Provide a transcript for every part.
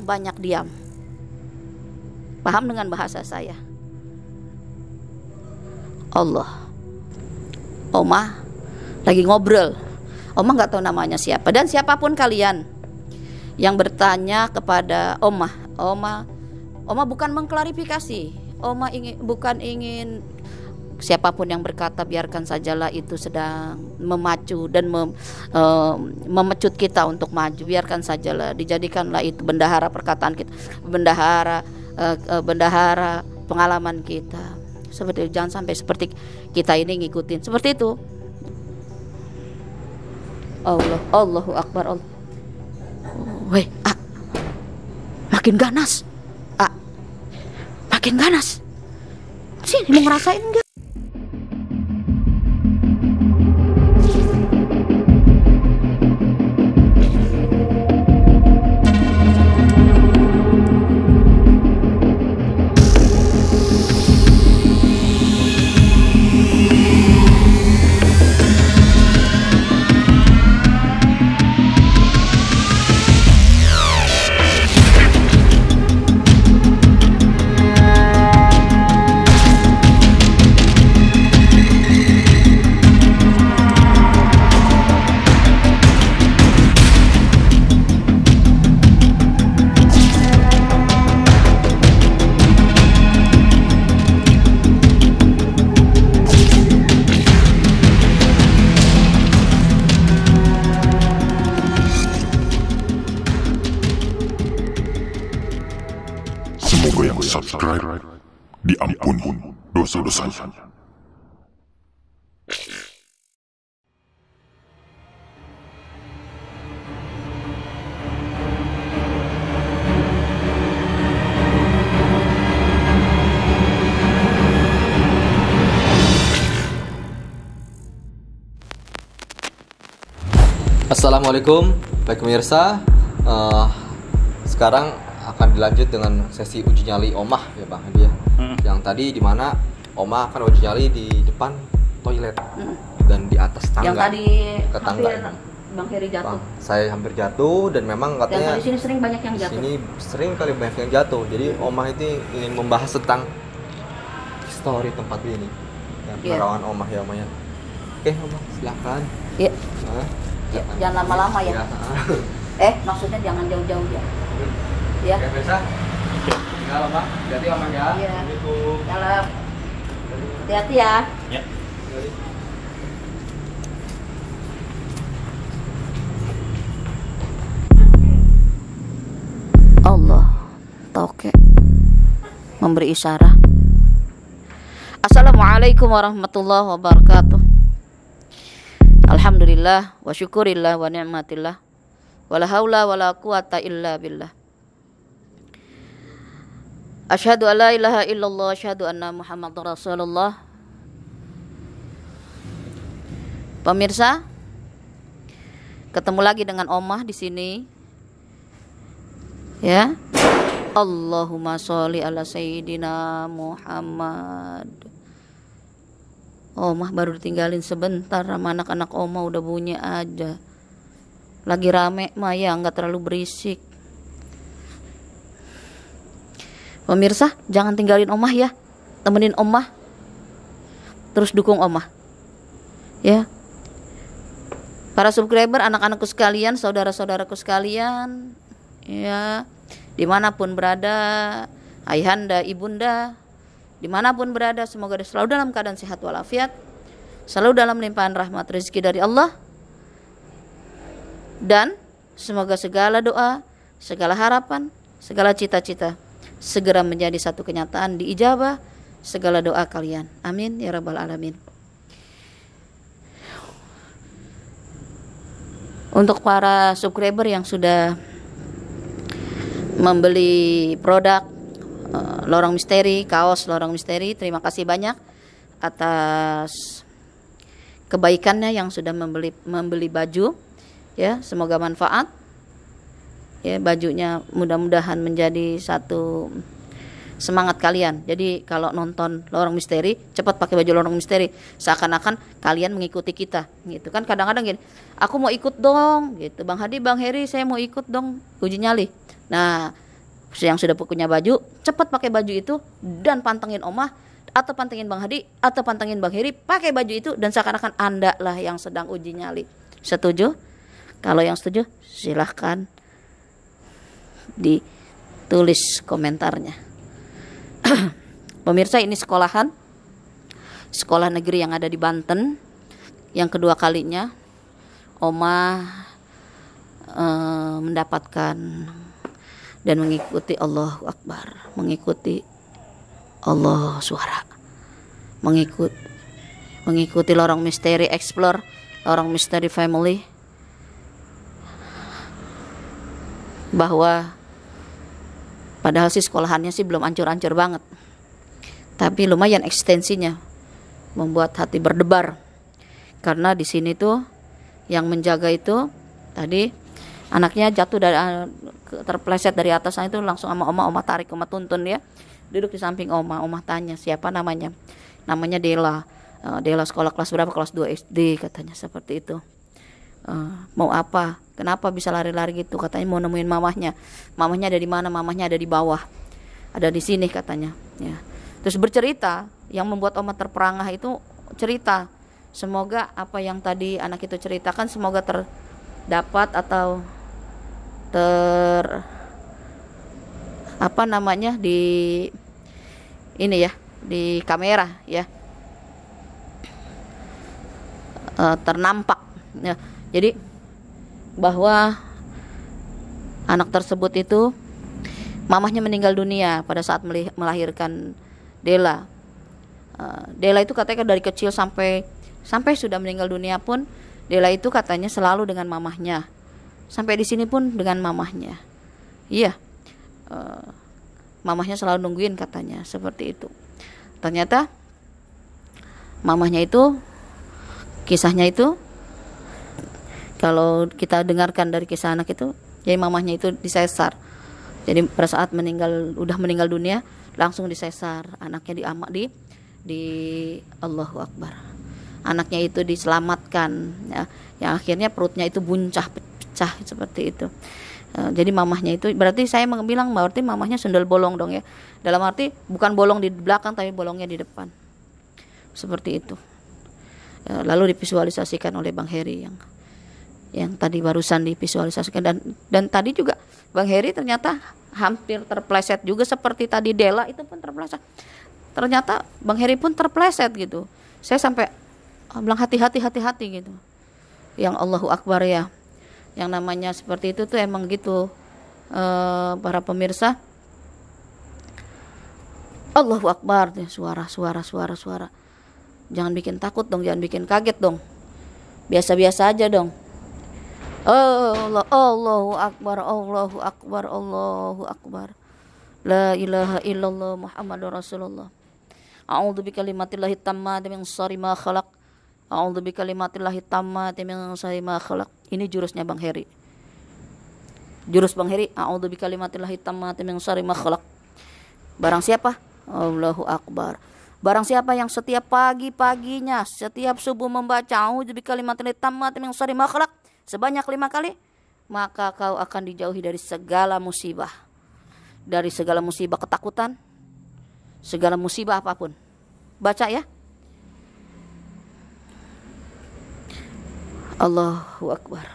banyak diam. Paham dengan bahasa saya? Allah. Oma lagi ngobrol. Oma nggak tahu namanya siapa dan siapa pun kalian yang bertanya kepada Oma, Oma, Oma bukan mengklarifikasi. Oma ingin bukan ingin siapa pun yang berkata biarkan sajalah itu sedang memacu dan mem, uh, memecut kita untuk maju. Biarkan sajalah dijadikanlah itu bendahara perkataan kita bendahara uh, uh, bendahara pengalaman kita. Seperti jangan sampai seperti kita ini ngikutin. Seperti itu. Allah Allahu Akbar Allah. Weh, ah, makin ganas, ah, makin ganas. Sini mau ngerasain enggak? Assalamualaikum, baik pemirsa. Eh, sekarang akan dilanjut dengan sesi uji nyali Omah ya Bang Hadi ya. Yang tadi di mana Omah akan uji nyali di depan toilet dan di atas tangga. Yang tadi ke tangga. hampir Bang Heri jatuh. Bang, saya hampir jatuh dan memang Dan katanya di sini sering banyak yang di jatuh. sini sering kali banyak yang jatuh. Jadi Omah itu ingin membahas tentang histori tempat ini dan Iya. perawan Omah ya Omah ya. Oke Omah silakan. Iya. Nah, Ya, jangan lama-lama ya. Iya. Eh, maksudnya jangan jauh-jauh ya. Ya. Oke, pemirsa. Tinggal Omah, jadi Omah ya. Iya. Dalam hati-hati ya. Allah toke memberi isyarat. Assalamualaikum warahmatullahi wabarakatuh. Alhamdulillah wa syukurillah wa ni'matillah. Wala haula wala quwata illa billah. Asyhadu an la ilaha illallah asyhadu anna Muhammadar Rasulullah. Pemirsa, ketemu lagi dengan Omah di sini. Ya. Allahumma sholli ala sayyidina Muhammad. Omah baru ditinggalin sebentar sama anak-anak Omah udah bunyi aja. Lagi rame mah ya nggak terlalu berisik. Pemirsa, jangan tinggalin Omah ya. Temenin Omah. Terus dukung Omah. Ya. Para subscriber, anak-anakku sekalian, saudara-saudaraku sekalian, ya, di mana pun berada, ayahanda, ibunda, di mana pun berada, semoga dia selalu dalam keadaan sehat walafiat, selalu dalam limpahan rahmat rezeki dari Allah, dan semoga segala doa, segala harapan, segala cita-cita segera menjadi satu kenyataan diijabah segala doa kalian. Amin ya rabbal alamin. Untuk para subscriber yang sudah membeli produk eh, lorong misteri, kaos lorong misteri, terima kasih banyak atas kebaikannya yang sudah membeli membeli baju ya semoga manfaat ya bajunya mudah-mudahan menjadi satu semangat kalian. Jadi kalau nonton lorong misteri, cepat pakai baju lorong misteri. Seakan-akan kalian mengikuti kita, gitu kan? Kadang-kadang gini, aku mau ikut dong, gitu. Bang Hadi, Bang Heri, saya mau ikut dong uji nyali. Nah, yang sudah punya baju cepat pakai baju itu dan pantengin omah atau pantengin bang Hadi atau pantengin bang Heri pakai baju itu dan seakan-akan anda lah yang sedang uji nyali. Setuju? Kalau yang setuju silahkan ditulis komentarnya. Pemirsa ini sekolahan. Sekolah negeri yang ada di Banten yang kedua kalinya Oma uh, mendapatkan dan mengikuti Allah Akbar. Mengikuti Allah suara. Mengikut mengikuti lorong misteri explore lorong misteri family. Bahwa padahal sih sekolahannya sih belum ancur-ancur banget. Tapi lumayan ekstensinya membuat hati berdebar. Karena di sini tuh yang menjaga itu tadi anaknya jatuh dari terpleset dari atas itu langsung sama oma oma tarik oma tuntun ya. Duduk di samping oma oma tanya siapa namanya? Namanya Dela. Uh, Dela sekolah kelas berapa? Kelas 2 SD katanya seperti itu. Uh, mau apa? Kenapa bisa lari-lari gitu? katanya mau nemuin mamahnya. Mamahnya ada di mana? Mamahnya ada di bawah. Ada di sini katanya ya. Terus bercerita yang membuat Oma terperangah itu cerita. Semoga apa yang tadi anak itu ceritakan semoga terdapat atau ter apa namanya di ini ya di kamera ya e, ternampak ya jadi bahwa anak tersebut itu mamahnya meninggal dunia pada saat melahirkan Dela. Uh, Dela itu katanya dari kecil sampai sampai sudah meninggal dunia pun Dela itu katanya selalu dengan mamahnya. Sampai di sini pun dengan mamahnya. Iya. Uh, mamahnya selalu nungguin katanya seperti itu. Ternyata mamahnya itu kisahnya itu kalau kita dengarkan dari kisah anak itu jadi mamahnya itu disesar jadi pada saat meninggal udah meninggal dunia langsung disesar anaknya di amak di di Allahu Akbar anaknya itu diselamatkan ya yang akhirnya perutnya itu buncah pecah seperti itu. Uh, jadi mamahnya itu berarti saya bilang berarti mamahnya sundel bolong dong ya. Dalam arti bukan bolong di belakang tapi bolongnya di depan. Seperti itu. Uh, lalu divisualisasikan oleh Bang Heri yang yang tadi barusan divisualisasikan. Dan dan tadi juga Bang Heri ternyata hampir terpleset juga seperti tadi Dela itu pun terpleset. Ternyata Bang Heri pun terpleset gitu. Saya sampai oh, bilang hati-hati hati-hati gitu. Yang Allahu Akbar ya yang namanya seperti itu tuh emang gitu e, para pemirsa. Allahu Akbar suara suara suara suara. Jangan bikin takut dong jangan bikin kaget dong. Biasa-biasa aja dong. Allah Allahu akbar Allahu akbar Allahu akbar. La ilaha illallah Muhammadur Rasulullah. A'udzu bikalimatillahi tammati min syarri ma khalaq. A'udzu bikalimatillahi tammati min syarri ma khalaq Ini jurusnya Bang Heri Jurus Bang Heri A'udzu bikalimatillahi tammati min syarri ma khalaq Barang siapa? Allahu akbar Barang siapa yang setiap pagi-paginya, setiap subuh membaca A'udzu bikalimatillahi tammati min syarri ma khalaq sebanyak lima kali, maka kau akan dijauhi dari segala musibah. Dari segala musibah ketakutan, segala musibah apa pun. Baca ya. Allahu Akbar.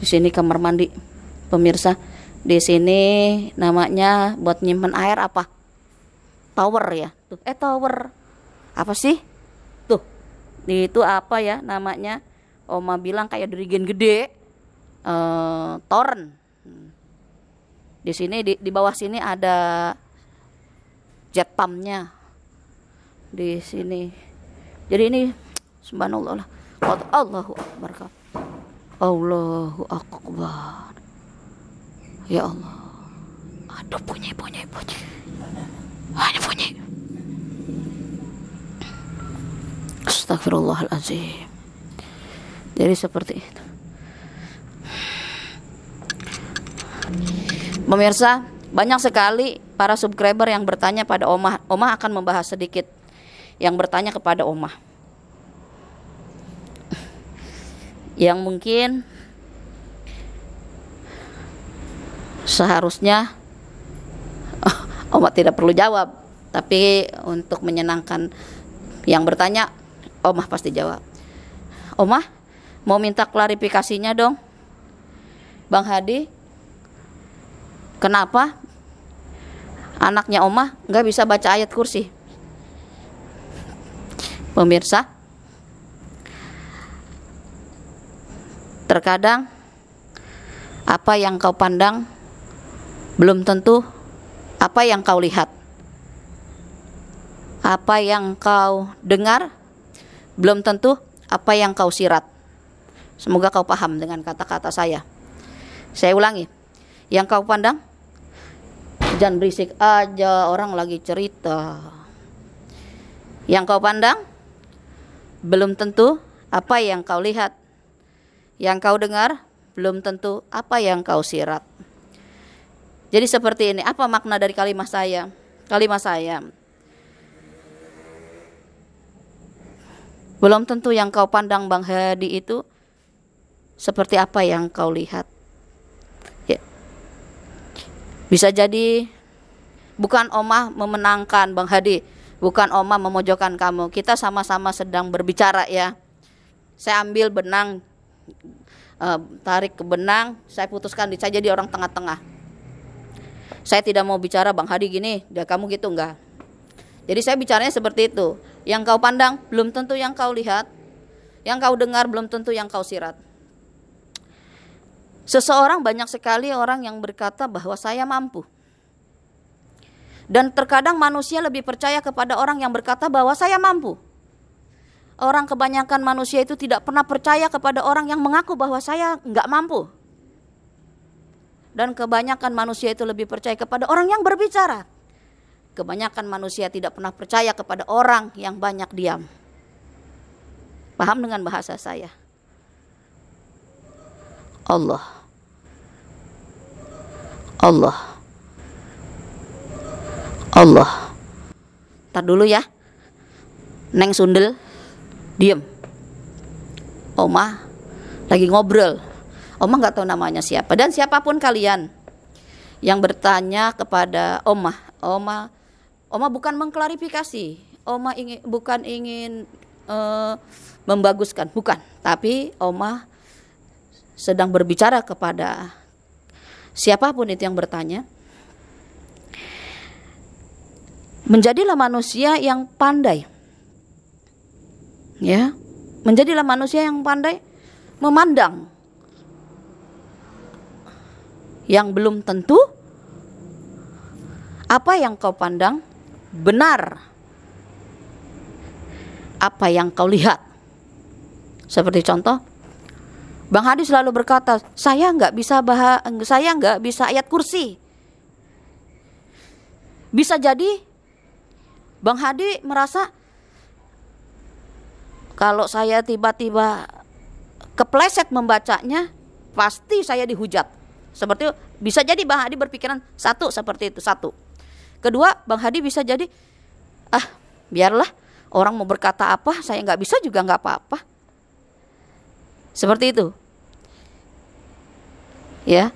Di sini kamar mandi, pemirsa. Di sini namanya buat nyimpen air apa? Tower ya. Tuh, eh tower. Apa sih? Tuh. Itu apa ya namanya? Oma bilang kayak dirigen gede uh, toren di sini di, di bawah sini ada jet pumpnya di sini jadi ini subhanallah lah Allahu akbar Allahu akbar ya Allah aduh bunyi bunyi bunyi hanya bunyi Astagfirullahaladzim jadi seperti itu. Pemirsa, banyak sekali para subscriber yang bertanya pada Omah. Omah akan membahas sedikit yang bertanya kepada Omah. Yang mungkin seharusnya Oma tidak perlu jawab, tapi untuk menyenangkan yang bertanya, Oma pasti jawab. Oma, mau minta klarifikasinya dong, Bang Hadi. Kenapa anaknya Oma nggak bisa baca ayat kursi? Pemirsa, terkadang apa yang kau pandang belum tentu apa yang kau lihat. Apa yang kau dengar belum tentu apa yang kau sirat. Semoga kau paham dengan kata-kata saya. Saya ulangi. Yang kau pandang jangan berisik aja orang lagi cerita. Yang kau pandang belum tentu apa yang kau lihat. Yang kau dengar belum tentu apa yang kau sirat. Jadi seperti ini, apa makna dari kalimat saya? Kalimat saya. Belum tentu yang kau pandang Bang Hadi itu seperti apa yang kau lihat. Ya. Bisa jadi bukan Oma memenangkan Bang Hadi, bukan Oma memojokkan kamu. Kita sama-sama sedang berbicara ya. Saya ambil benang uh, tarik ke benang, saya putuskan saya jadi orang tengah-tengah saya tidak mau bicara Bang Hadi gini, dia kamu gitu enggak. Jadi saya bicaranya seperti itu. Yang kau pandang belum tentu yang kau lihat, yang kau dengar belum tentu yang kau sirat. Seseorang banyak sekali orang yang berkata bahwa saya mampu. Dan terkadang manusia lebih percaya kepada orang yang berkata bahwa saya mampu. Orang kebanyakan manusia itu tidak pernah percaya kepada orang yang mengaku bahwa saya nggak mampu dan kebanyakan manusia itu lebih percaya kepada orang yang berbicara. Kebanyakan manusia tidak pernah percaya kepada orang yang banyak diam. Paham dengan bahasa saya? Allah. Allah. Allah. Ntar dulu ya. Neng Sundel, diem. Oma lagi ngobrol Oma nggak tahu namanya siapa dan siapa pun kalian yang bertanya kepada Oma, Oma, Oma bukan mengklarifikasi, Oma ingin bukan ingin uh, membaguskan, bukan, tapi Oma sedang berbicara kepada siapa pun itu yang bertanya. Menjadilah manusia yang pandai. Ya. Menjadilah manusia yang pandai memandang yang belum tentu apa yang kau pandang benar. Apa yang kau lihat. Seperti contoh Bang Hadi selalu berkata saya nggak bisa bah saya nggak bisa ayat kursi. Bisa jadi Bang Hadi merasa kalau saya tiba-tiba kepleset membacanya pasti saya dihujat seperti bisa jadi Bang Hadi berpikiran satu seperti itu satu. Kedua, Bang Hadi bisa jadi ah biarlah orang mau berkata apa, saya nggak bisa juga nggak apa-apa. Seperti itu. Ya.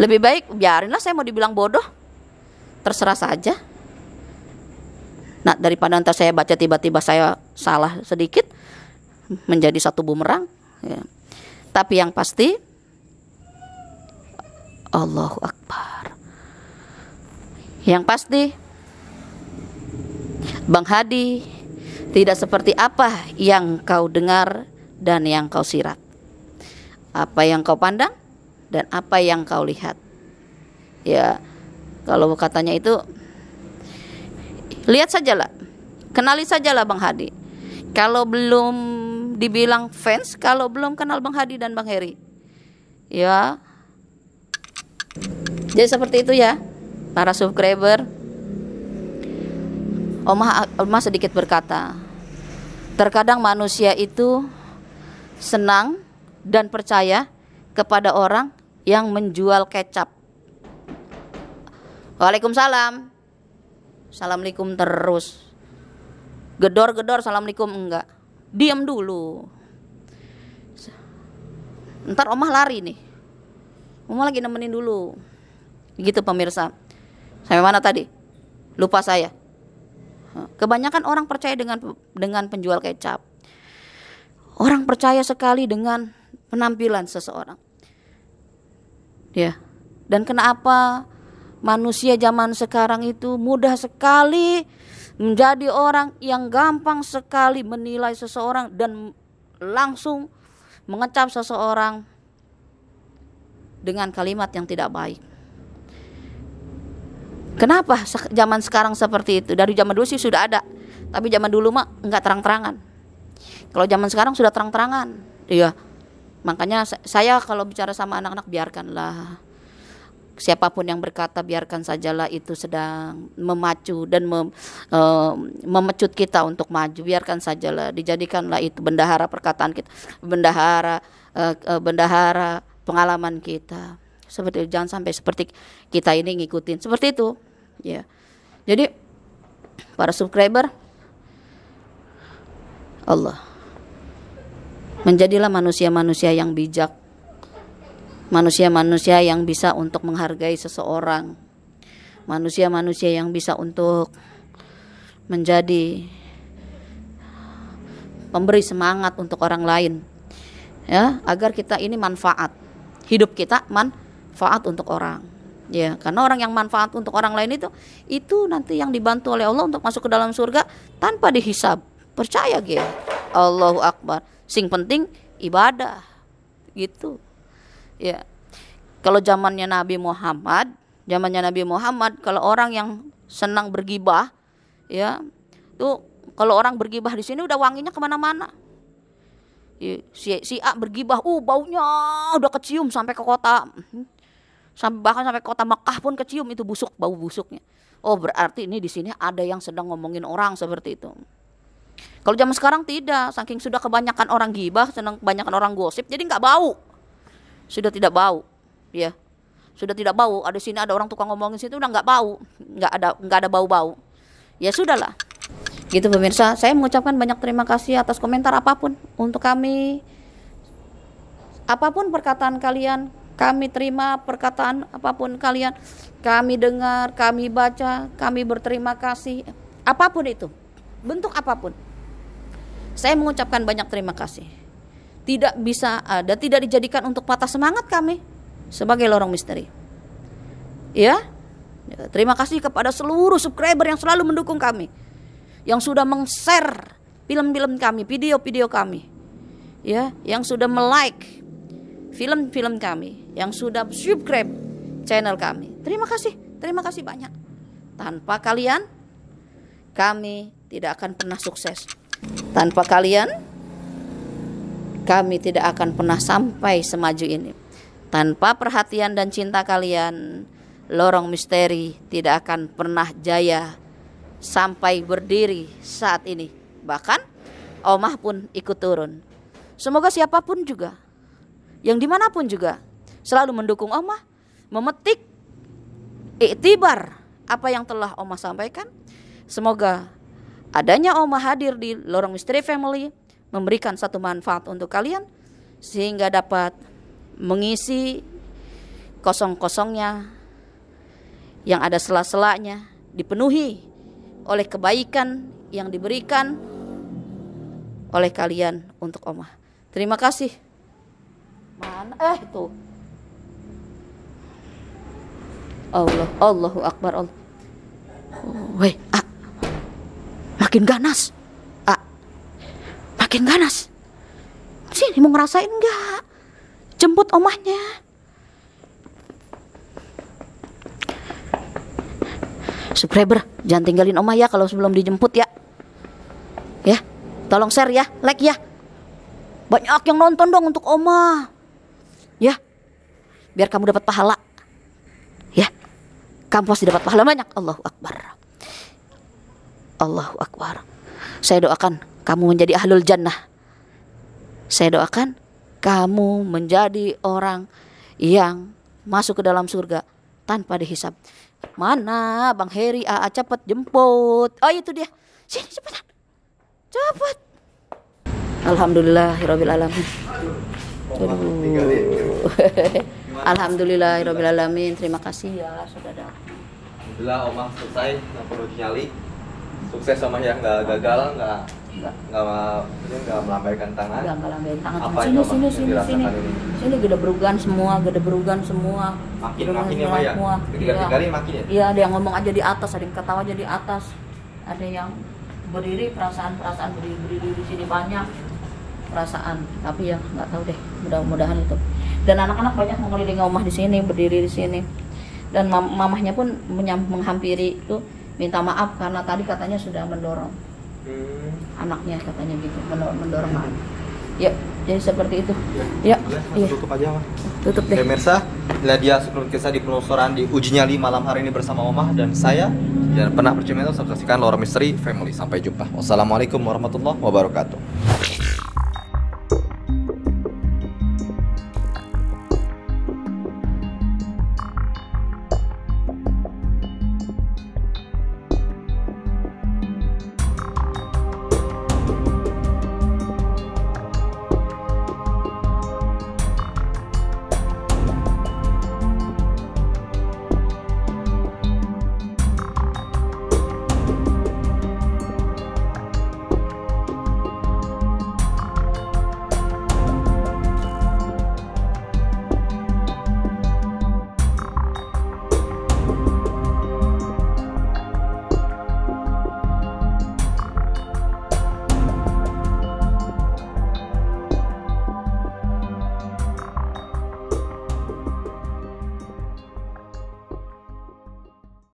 Lebih baik biarinlah saya mau dibilang bodoh. Terserah saja. Nah, daripada nanti saya baca tiba-tiba saya salah sedikit menjadi satu bumerang ya. Tapi yang pasti Allahu Akbar. Yang pasti Bang Hadi tidak seperti apa yang kau dengar dan yang kau sirat. Apa yang kau pandang dan apa yang kau lihat. Ya, kalau katanya itu lihat sajalah. Kenali sajalah Bang Hadi. Kalau belum dibilang fans, kalau belum kenal Bang Hadi dan Bang Heri. Ya, jadi seperti itu ya, para subscriber. Oma, Oma sedikit berkata, terkadang manusia itu senang dan percaya kepada orang yang menjual kecap. Waalaikumsalam. Assalamualaikum terus. Gedor-gedor, assalamualaikum enggak. Diam dulu. Ntar omah lari nih. Oma lagi nemenin dulu Begitu pemirsa. Sampai mana tadi? Lupa saya. Kebanyakan orang percaya dengan dengan penjual kecap. Orang percaya sekali dengan penampilan seseorang. Ya. Dan kenapa manusia zaman sekarang itu mudah sekali menjadi orang yang gampang sekali menilai seseorang dan langsung mengecap seseorang dengan kalimat yang tidak baik. Kenapa zaman sekarang seperti itu? Dari zaman dulu sih sudah ada, tapi zaman dulu mah nggak terang-terangan. Kalau zaman sekarang sudah terang-terangan, iya. Makanya saya kalau bicara sama anak-anak biarkanlah siapa pun yang berkata biarkan sajalah itu sedang memacu dan mem, uh, memecut kita untuk maju. Biarkan sajalah dijadikanlah itu bendahara perkataan kita bendahara uh, uh, bendahara pengalaman kita. Seperti jangan sampai seperti kita ini ngikutin. Seperti itu ya. Jadi para subscriber Allah menjadilah manusia-manusia yang bijak manusia-manusia yang bisa untuk menghargai seseorang, manusia-manusia yang bisa untuk menjadi pemberi semangat untuk orang lain, ya, agar kita ini manfaat, hidup kita manfaat untuk orang, ya, karena orang yang manfaat untuk orang lain itu, itu nanti yang dibantu oleh Allah untuk masuk ke dalam surga tanpa dihisab, percaya gitu, Allahu Akbar, sing penting ibadah, gitu ya. Kalau zamannya Nabi Muhammad zamannya Nabi Muhammad kalau orang yang senang bergibah ya tuh kalau orang bergibah di sini udah wanginya ke mana-mana. Ya, si, si A bergibah uh baunya udah kecium sampai ke kota sampai bahkan sampai kota Mekah pun kecium itu busuk bau busuknya. Oh berarti ini di sini ada yang sedang ngomongin orang seperti itu. Kalau zaman sekarang tidak saking sudah kebanyakan orang gibah senang kebanyakan orang gosip jadi nggak bau sudah tidak bau. Ya sudah tidak bau. Ada sini ada orang tukang ngomongin situ udah nggak bau. Nggak ada nggak ada bau-bau. Ya sudahlah. Gitu pemirsa. Saya mengucapkan banyak terima kasih atas komentar apa pun untuk kami. Apa pun perkataan kalian kami terima perkataan apa pun kalian. Kami dengar kami baca kami berterima kasih. Apa pun itu. Bentuk apa pun. Saya mengucapkan banyak terima kasih tidak bisa ada, tidak dijadikan untuk patah semangat kami sebagai lorong misteri. Ya, ya terima kasih kepada seluruh subscriber yang selalu mendukung kami, yang sudah meng-share film-film kami, video-video kami, ya, yang sudah melike film-film kami, yang sudah subscribe channel kami. Terima kasih, terima kasih banyak. Tanpa kalian, kami tidak akan pernah sukses. Tanpa kalian, kami tidak akan pernah sampai semaju ini. Tanpa perhatian dan cinta kalian, lorong misteri tidak akan pernah jaya sampai berdiri saat ini. Bahkan Omah pun ikut turun. Semoga siapa pun juga, yang di mana pun juga, selalu mendukung Omah, memetik iktibar apa yang telah Omah sampaikan. Semoga adanya Omah hadir di Lorong Misteri Family memberikan satu manfaat untuk kalian sehingga dapat mengisi kosong-kosongnya yang ada sela-selanya dipenuhi oleh kebaikan yang diberikan oleh kalian untuk Omah. Terima kasih. Mana eh itu. Allah, Allahu Akbar Allah. Weh, ah, makin ganas makin ganas. Sini mau ngerasain nggak? Jemput omahnya. Subscriber jangan tinggalin omah ya kalau sebelum dijemput ya. Ya tolong share ya like ya. Banyak yang nonton dong untuk omah. Ya biar kamu dapat pahala. Ya kamu pasti dapat pahala banyak. Allahu Akbar. Allahu Akbar. Saya doakan kamu menjadi ahlul jannah. Saya doakan kamu menjadi orang yang masuk ke dalam surga tanpa dihisap. Mana Bang Heri Aa cepat jemput. Oh itu dia. Sini cepetan. Cepat. Alhamdulillah alamin. Aduh. Alhamdulillahirobbilalamin. Terima kasih ya datang. Alhamdulillah Oma selesai nelfon uji nyali. Sukses Oma ya nggak gagal nggak Enggak. nggak maksudnya nggak melambaikan tangan. Enggak enggak lambain tangan. Apa sini sini sini sini. Sini gede berugan semua, gede berugan semua. Makin Gede makin ya berugan Oma ya. semua. Iya. tinggalin makin ya. Iya, ada yang ngomong aja di atas, ada yang ketawa aja di atas. Ada yang berdiri perasaan-perasaan berdiri, berdiri di sini banyak perasaan. Tapi ya nggak tahu deh, mudah-mudahan itu. Dan anak-anak banyak mengelilingi rumah di sini, berdiri di sini. Dan mam- mamahnya pun menyam- menghampiri itu minta maaf karena tadi katanya sudah mendorong Hmm. anaknya katanya gitu, mendorong, mendorong anak. Ya, jadi seperti itu. Ya, iya. tutup aja Oma. Tutup deh. Pemirsa, inilah dia sebelum kisah di penelusuran di Uji Nyali malam hari ini bersama Omah dan saya dan pernah bercerita saksikan Lorong Misteri Family. Sampai jumpa. Wassalamualaikum warahmatullahi wabarakatuh.